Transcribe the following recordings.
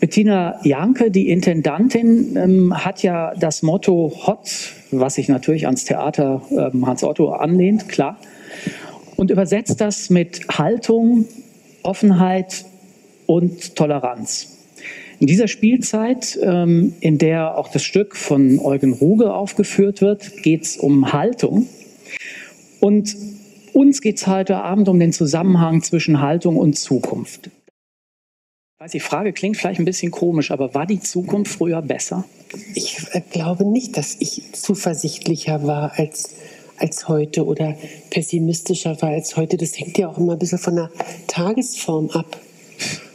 Bettina Janke, die Intendantin, ähm, hat ja das Motto Hot, was sich natürlich ans Theater ähm, Hans Otto anlehnt, klar, und übersetzt das mit Haltung, Offenheit und Toleranz. In dieser Spielzeit, ähm, in der auch das Stück von Eugen Ruge aufgeführt wird, geht es um Haltung. Und uns geht es heute Abend um den Zusammenhang zwischen Haltung und Zukunft. Weiß, die Frage klingt vielleicht ein bisschen komisch, aber war die Zukunft früher besser? Ich äh, glaube nicht, dass ich zuversichtlicher war als, als heute oder pessimistischer war als heute. Das hängt ja auch immer ein bisschen von der Tagesform ab.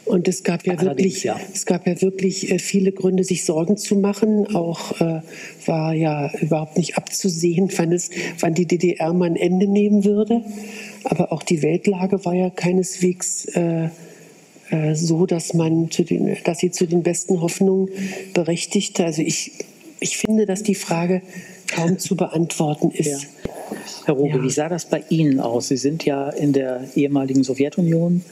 Und es gab ja wirklich, ja. es gab ja wirklich äh, viele Gründe, sich Sorgen zu machen. Auch äh, war ja überhaupt nicht abzusehen, wann, es, wann die DDR mal ein Ende nehmen würde. Aber auch die Weltlage war ja keineswegs äh, so, dass man zu den, dass sie zu den besten Hoffnungen berechtigte. Also ich, ich finde, dass die Frage kaum zu beantworten ist. Ja. Herr Roge, ja. wie sah das bei Ihnen aus? Sie sind ja in der ehemaligen Sowjetunion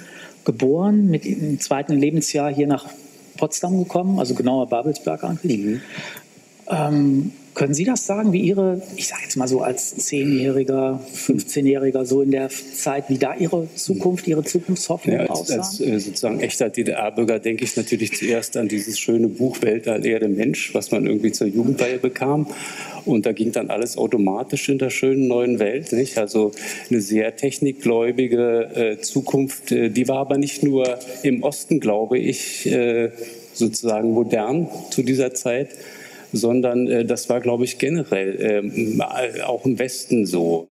geboren, mit dem zweiten Lebensjahr hier nach Potsdam gekommen, also genauer Babelsberg eigentlich. Mhm. Ähm, können Sie das sagen, wie Ihre, ich sage jetzt mal so als Zehnjähriger, 15-Jähriger, so in der Zeit, wie da Ihre Zukunft, Ihre Zukunftshoffnung ja, als, aussah? Als äh, sozusagen echter DDR-Bürger denke ich natürlich zuerst an dieses schöne Buch Weltall Erde Mensch, was man irgendwie zur Jugendweihe bekam. Und da ging dann alles automatisch in der schönen neuen Welt. Nicht? Also eine sehr technikgläubige äh, Zukunft, äh, die war aber nicht nur im Osten, glaube ich, äh, sozusagen modern zu dieser Zeit, sondern äh, das war, glaube ich, generell ähm, auch im Westen so.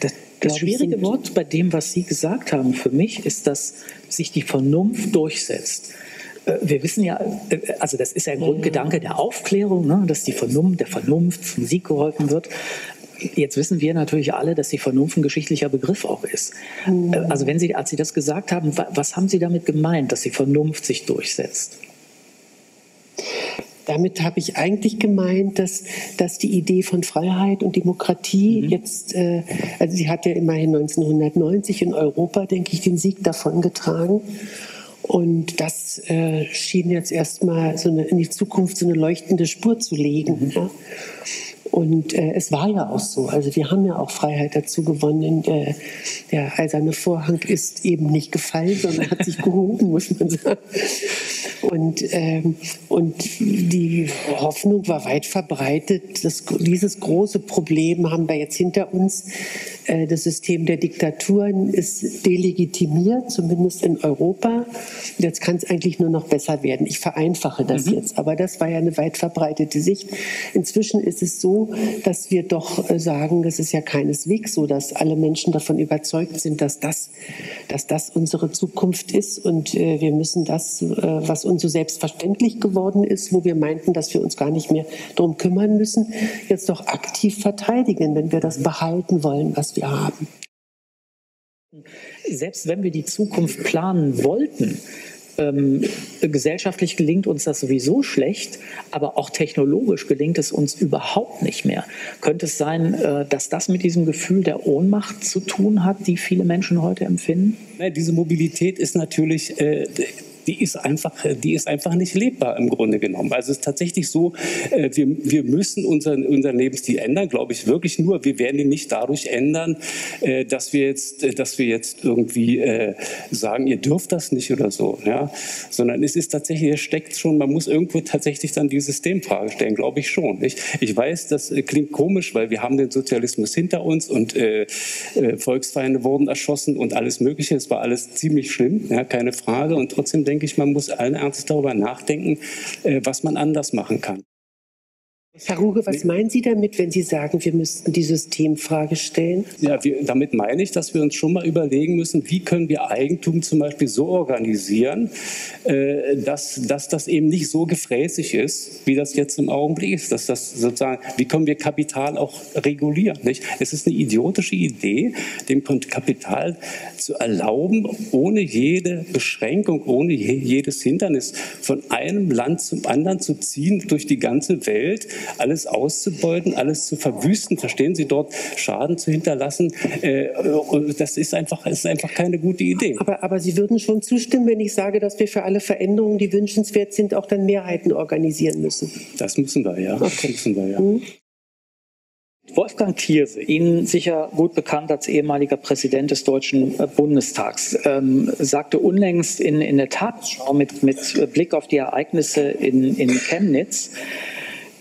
Das, das schwierige Wort bei dem, was Sie gesagt haben, für mich ist, dass sich die Vernunft durchsetzt. Äh, wir wissen ja, äh, also das ist ja ein Grundgedanke der Aufklärung, ne, dass die Vernunft, der Vernunft zum Sieg geholfen wird. Jetzt wissen wir natürlich alle, dass die Vernunft ein geschichtlicher Begriff auch ist. Mhm. Also wenn Sie, als Sie das gesagt haben, was haben Sie damit gemeint, dass die Vernunft sich durchsetzt? Damit habe ich eigentlich gemeint, dass, dass die Idee von Freiheit und Demokratie mhm. jetzt, äh, also sie hat ja immerhin 1990 in Europa, denke ich, den Sieg davongetragen. Und das äh, schien jetzt erstmal so eine, in die Zukunft so eine leuchtende Spur zu legen. Mhm. Ja. Und äh, es war ja auch so. Also wir haben ja auch Freiheit dazu gewonnen. Äh, der eiserne Vorhang ist eben nicht gefallen, sondern hat sich gehoben, muss man sagen. Und, ähm, und die Hoffnung war weit verbreitet. Das, dieses große Problem haben wir jetzt hinter uns. Äh, das System der Diktaturen ist delegitimiert, zumindest in Europa. Jetzt kann es eigentlich nur noch besser werden. Ich vereinfache das mhm. jetzt, aber das war ja eine weit verbreitete Sicht. Inzwischen ist es so, dass wir doch äh, sagen, das ist ja keineswegs so, dass alle Menschen davon überzeugt sind, dass das, dass das unsere Zukunft ist und äh, wir müssen das, was uns so selbstverständlich geworden ist, wo wir meinten, dass wir uns gar nicht mehr darum kümmern müssen, jetzt doch aktiv verteidigen, wenn wir das behalten wollen, was wir haben. Selbst wenn wir die Zukunft planen wollten, ähm, gesellschaftlich gelingt uns das sowieso schlecht, aber auch technologisch gelingt es uns überhaupt nicht mehr. Könnte es sein, äh, dass das mit diesem Gefühl der Ohnmacht zu tun hat, die viele Menschen heute empfinden? Diese Mobilität ist natürlich äh, die ist einfach, die ist einfach nicht lebbar im Grunde genommen. Also es ist tatsächlich so, äh, wir, wir müssen unseren, unseren Lebensstil ändern, glaube ich wirklich nur. Wir werden ihn nicht dadurch ändern, äh, dass wir jetzt, äh, dass wir jetzt irgendwie sagen, ihr dürft das nicht oder so, ja. Sondern es ist tatsächlich, es steckt schon, man muss irgendwo tatsächlich dann die Systemfrage stellen, glaube ich schon. Nicht? Ich weiß, das klingt komisch, weil wir haben den Sozialismus hinter uns und Volksfeinde wurden erschossen und alles Mögliche. Es war alles ziemlich schlimm, ja, keine Frage. Und trotzdem denke ich, man muss allen Ernstes darüber nachdenken, äh, was man anders machen kann. Herr Ruge, was meinen Sie damit, wenn Sie sagen, wir müssten die Systemfrage stellen? Ja, wir, damit meine ich, dass wir uns schon mal überlegen müssen, wie können wir Eigentum zum Beispiel so organisieren, äh, dass, dass das eben nicht so gefräßig ist, wie das jetzt im Augenblick ist. Dass das sozusagen, wie können wir Kapital auch regulieren? Nicht? Es ist eine idiotische Idee, dem Kapital zu erlauben, ohne jede Beschränkung, ohne jedes Hindernis von einem Land zum anderen zu ziehen durch die ganze Welt alles auszubeuten, alles zu verwüsten, verstehen Sie, dort Schaden zu hinterlassen. Äh, das ist einfach, ist einfach keine gute Idee. Aber, aber Sie würden schon zustimmen, wenn ich sage, dass wir für alle Veränderungen, die wünschenswert sind, auch dann Mehrheiten organisieren müssen. Das müssen wir, ja. Okay. müssen wir, ja. Mhm. Wolfgang Thierse, Ihnen sicher gut bekannt als ehemaliger Präsident des Deutschen äh, Bundestags, ähm, sagte unlängst in, in der Tagesschau mit, mit Blick auf die Ereignisse in, in Chemnitz,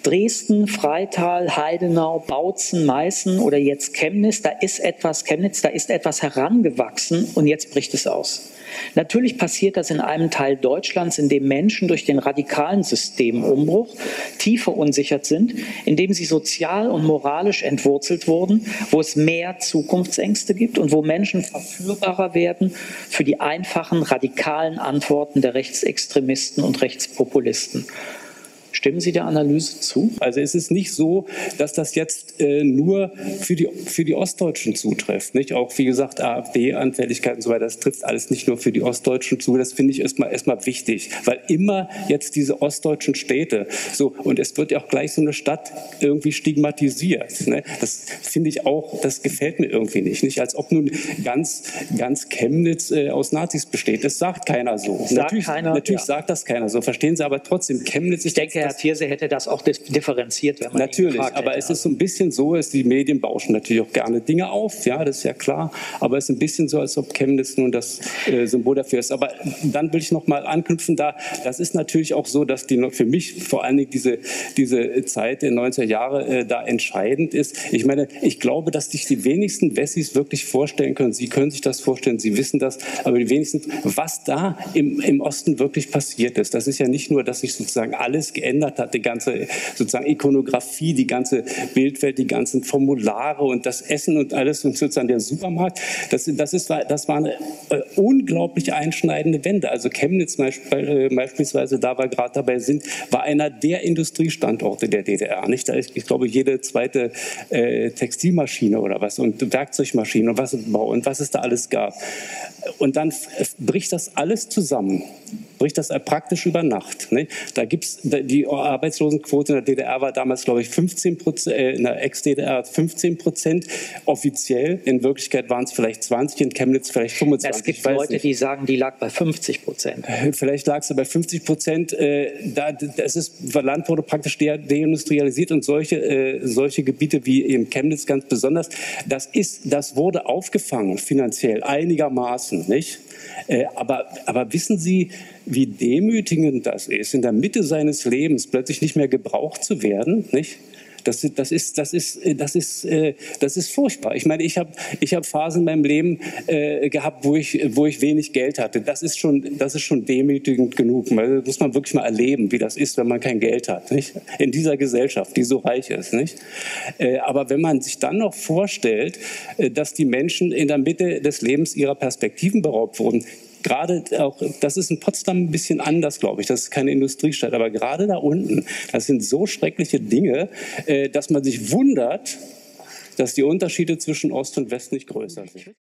Dresden, Freital, Heidenau, Bautzen, Meißen oder jetzt Chemnitz, da ist etwas, Chemnitz, da ist etwas herangewachsen und jetzt bricht es aus. Natürlich passiert das in einem Teil Deutschlands, in dem Menschen durch den radikalen Systemumbruch tief verunsichert sind, in dem sie sozial und moralisch entwurzelt wurden, wo es mehr Zukunftsängste gibt und wo Menschen verführbarer werden für die einfachen, radikalen Antworten der Rechtsextremisten und Rechtspopulisten. Stimmen Sie der Analyse zu? Also es ist nicht so, dass das jetzt äh, nur für die, für die Ostdeutschen zutrifft. Nicht? Auch wie gesagt, AfD-Anfälligkeit und so weiter, das trifft alles nicht nur für die Ostdeutschen zu. Das finde ich erstmal, erstmal wichtig, weil immer jetzt diese ostdeutschen Städte, so, und es wird ja auch gleich so eine Stadt irgendwie stigmatisiert. Ne? Das finde ich auch, das gefällt mir irgendwie nicht. Nicht als ob nun ganz, ganz Chemnitz äh, aus Nazis besteht. Das sagt keiner so. Sagt natürlich keiner, natürlich ja. sagt das keiner so. Verstehen Sie aber trotzdem, Chemnitz ist. Ich denke, Herr Thierse hätte das auch differenziert, wenn man Natürlich, aber es ist so ein bisschen so, dass die Medien bauschen natürlich auch gerne Dinge auf, ja, das ist ja klar, aber es ist ein bisschen so, als ob Chemnitz nun das äh, Symbol dafür ist. Aber dann will ich noch mal anknüpfen da, das ist natürlich auch so, dass die für mich vor allen Dingen diese, diese Zeit der 90er Jahre äh, da entscheidend ist. Ich meine, ich glaube, dass sich die wenigsten Wessis wirklich vorstellen können, Sie können sich das vorstellen, Sie wissen das, aber die wenigsten, was da im, im Osten wirklich passiert ist. Das ist ja nicht nur, dass sich sozusagen alles geändert verändert hat, die ganze sozusagen Ikonografie, die ganze Bildwelt, die ganzen Formulare und das Essen und alles und sozusagen der Supermarkt. Das, das, ist, das war eine äh, unglaublich einschneidende Wende. Also Chemnitz äh, beispielsweise, da wir gerade dabei sind, war einer der Industriestandorte der DDR. Nicht? Da ist, ich glaube, jede zweite äh, Textilmaschine oder was und Werkzeugmaschine und was, und was es da alles gab. Und dann bricht das alles zusammen bricht das praktisch über Nacht. Ne? Da gibt's die Arbeitslosenquote in der DDR war damals, glaube ich, 15 Prozent, äh, in der Ex-DDR 15 Prozent offiziell. In Wirklichkeit waren es vielleicht 20, in Chemnitz vielleicht 25. Es gibt Leute, nicht. die sagen, die lag bei 50 Prozent. Äh, vielleicht lag sie bei 50 Prozent. Äh, da, das ist, Land wurde praktisch de deindustrialisiert und solche, äh, solche Gebiete wie eben Chemnitz ganz besonders. Das ist, das wurde aufgefangen finanziell einigermaßen, nicht? Äh, aber, aber wissen Sie, wie demütigend das ist, in der Mitte seines Lebens plötzlich nicht mehr gebraucht zu werden, nicht? Das, das, ist, das, ist, das, ist, äh, das ist furchtbar. Ich meine, ich habe ich hab Phasen in meinem Leben äh, gehabt, wo ich, wo ich wenig Geld hatte. Das ist schon, das ist schon demütigend genug. Das muss man wirklich mal erleben, wie das ist, wenn man kein Geld hat. Nicht? In dieser Gesellschaft, die so reich ist. Nicht? Äh, aber wenn man sich dann noch vorstellt, äh, dass die Menschen in der Mitte des Lebens ihrer Perspektiven beraubt wurden, gerade auch, das ist in Potsdam ein bisschen anders, glaube ich. Das ist keine Industriestadt, aber gerade da unten, das sind so schreckliche Dinge, äh, dass man sich wundert, dass die Unterschiede zwischen Ost und West nicht größer sind.